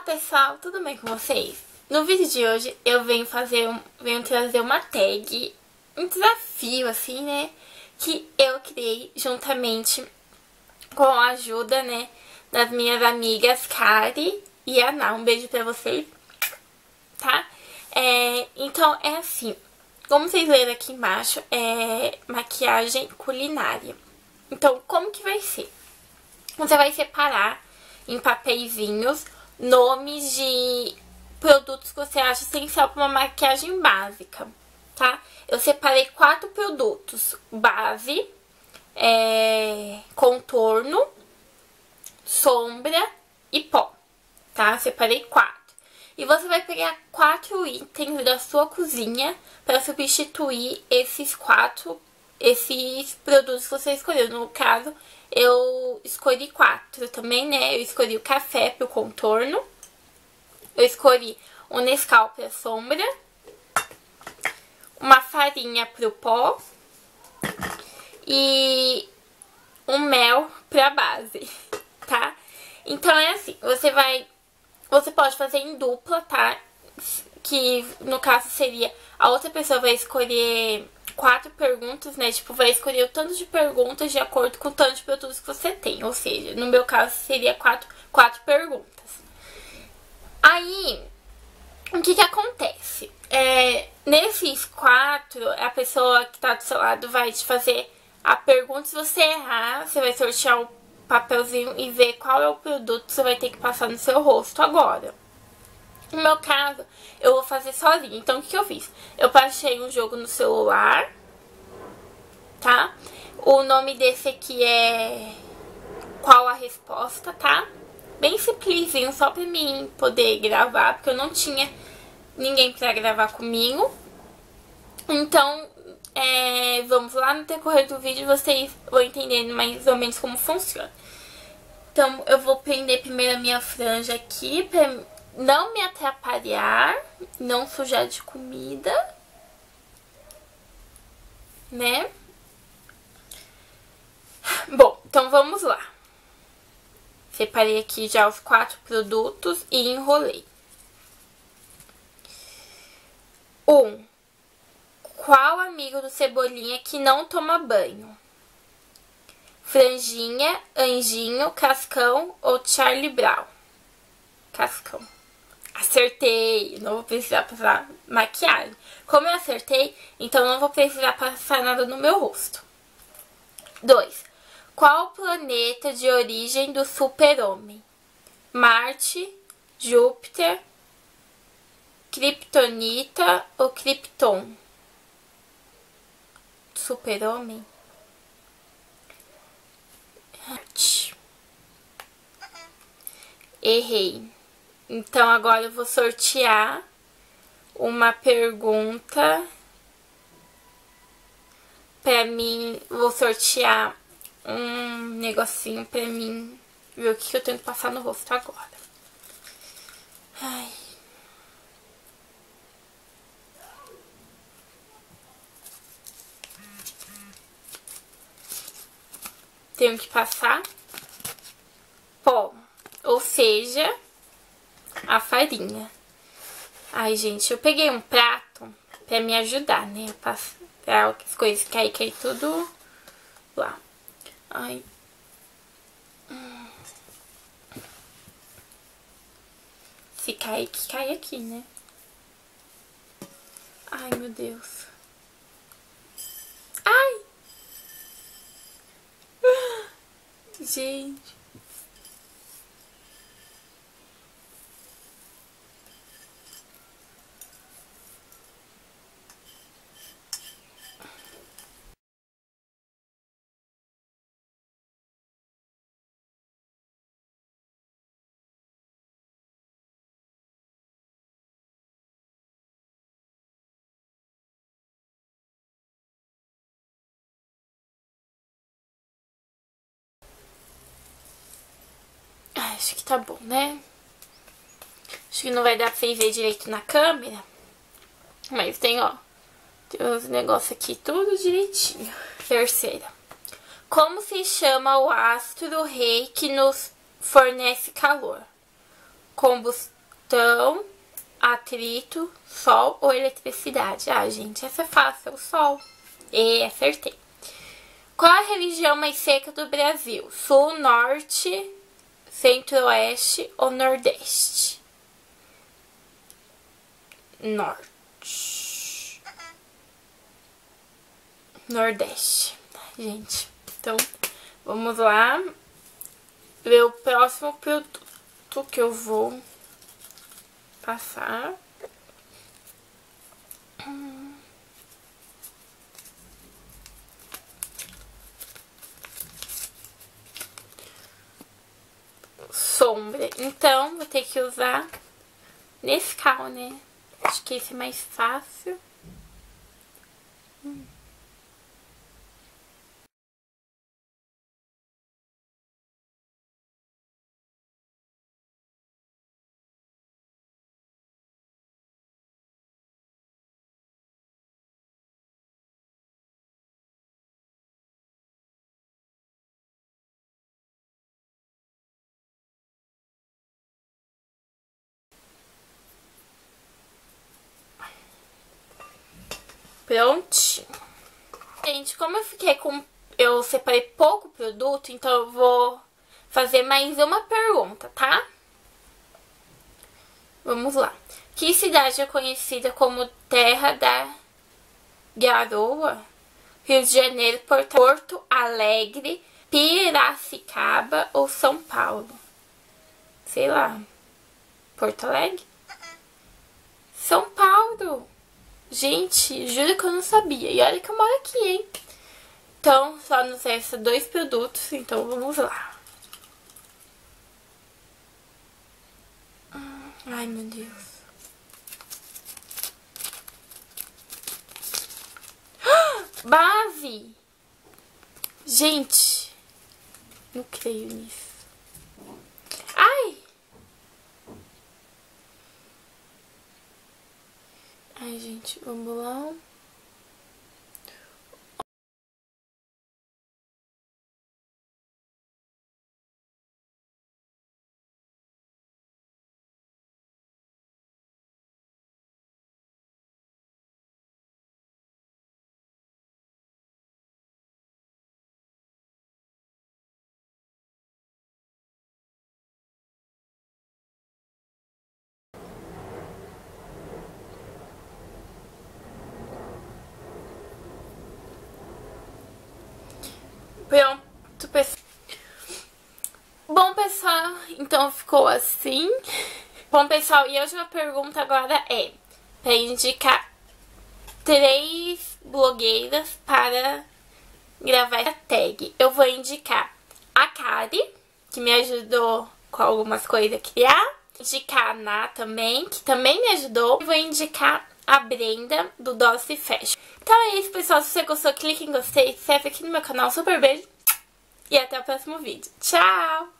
Olá pessoal, tudo bem com vocês? No vídeo de hoje eu venho fazer, um, venho trazer uma tag, um desafio assim, né? Que eu criei juntamente com a ajuda, né? Das minhas amigas Kari e Ana. Um beijo pra vocês, tá? É, então é assim, como vocês leram aqui embaixo, é maquiagem culinária. Então como que vai ser? Você vai separar em papeizinhos nomes de produtos que você acha essencial para uma maquiagem básica, tá? Eu separei quatro produtos, base, é, contorno, sombra e pó, tá? Separei quatro. E você vai pegar quatro itens da sua cozinha para substituir esses quatro, esses produtos que você escolheu. No caso, eu escolhi quatro também, né? Eu escolhi o café pro contorno. Eu escolhi o Nescau pra sombra. Uma farinha pro pó. E um mel pra base, tá? Então é assim, você vai... Você pode fazer em dupla, tá? Que no caso seria... A outra pessoa vai escolher quatro perguntas, né? Tipo, vai escolher o tanto de perguntas de acordo com o tanto de produtos que você tem. Ou seja, no meu caso seria quatro, quatro perguntas. Aí, o que que acontece? É, nesses quatro, a pessoa que tá do seu lado vai te fazer a pergunta. Se você errar, você vai sortear o papelzinho e ver qual é o produto que você vai ter que passar no seu rosto agora. No meu caso, eu vou fazer sozinha. Então, o que, eu fiz? Eu baixei um jogo no celular, tá? O nome desse aqui é Qual a Resposta, tá? Bem simplesinho, só pra mim poder gravar, porque eu não tinha ninguém pra gravar comigo. Então, é, vamos lá no decorrer do vídeo, vocês vão entendendo mais ou menos como funciona. Então, eu vou prender primeiro a minha franja aqui pra não me atrapalhar, não sujar de comida, né? Bom, então vamos lá. Separei aqui já os quatro produtos e enrolei. Um, qual amigo do Cebolinha que não toma banho? Franjinha, Anjinho, Cascão ou Charlie Brown? Cascão. Acertei, não vou precisar passar maquiagem. Como eu acertei, então não vou precisar passar nada no meu rosto. 2. Qual o planeta de origem do super-homem? Marte, Júpiter, Kryptonita ou Krypton? Super-homem? Errei. Então, agora eu vou sortear uma pergunta pra mim. Vou sortear um negocinho pra mim ver o que eu tenho que passar no rosto agora. Ai. Tenho que passar pó, ou seja, a farinha. Ai, gente, eu peguei um prato pra me ajudar, né? Pra, pra as coisas cair, cair tudo lá. Ai. Se cair, que cai aqui, né? Ai, meu Deus. Ai! Gente. Acho que tá bom, né? Acho que não vai dar pra vocês ver direito na câmera. Mas tem, ó. Tem os negócios aqui tudo direitinho. Terceira. Como se chama o astro rei que nos fornece calor? combustão, atrito, sol ou eletricidade? Ah, gente, essa é fácil, é o sol. E acertei. Qual a religião mais seca do Brasil? Sul, norte, centro-oeste ou nordeste? Norte. Nordeste. Gente, então vamos lá ver o próximo produto que eu vou passar. Sombra. Então, vou ter que usar Nescau, né? Acho que esse é mais fácil. Prontinho. Gente, como eu fiquei com... Eu separei pouco produto, então eu vou fazer mais uma pergunta, tá? Vamos lá. Que cidade é conhecida como Terra da Garoa? Rio de Janeiro, Porto Alegre, Piracicaba ou São Paulo? Sei lá. Porto Alegre? São Paulo! Gente, juro que eu não sabia. E olha que eu moro aqui, hein? Então, só nos resta dois produtos, então vamos lá. Ai, meu Deus. Base! Gente, não creio nisso. Ai, gente, vamos lá. Pronto, pessoal. Bom, pessoal, então ficou assim. Bom, pessoal, e a última pergunta agora é para indicar três blogueiras para gravar a tag. Eu vou indicar a Kari, que me ajudou com algumas coisas a criar. Indicar a Ná também, que também me ajudou. E vou indicar a Brenda, do Doce Fashion. Então é isso, pessoal. Se você gostou, clique em gostei, se inscreve aqui no meu canal. Super beijo e até o próximo vídeo. Tchau!